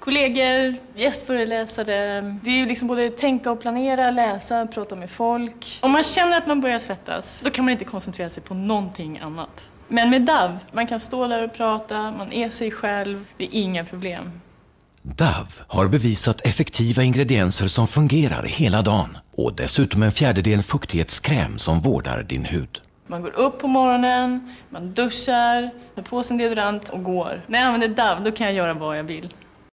kollegor, gästföreläsare. Det är ju liksom både tänka och planera, läsa, prata med folk. Om man känner att man börjar svettas, då kan man inte koncentrera sig på någonting annat. Men med DAV, man kan stå där och prata, man är sig själv, det är inga problem. DAV har bevisat effektiva ingredienser som fungerar hela dagen och dessutom en fjärdedel fuktighetskräm som vårdar din hud. Man går upp på morgonen, man duschar, tar på sig en deodorant och går. När jag använder DAV, då kan jag göra vad jag vill.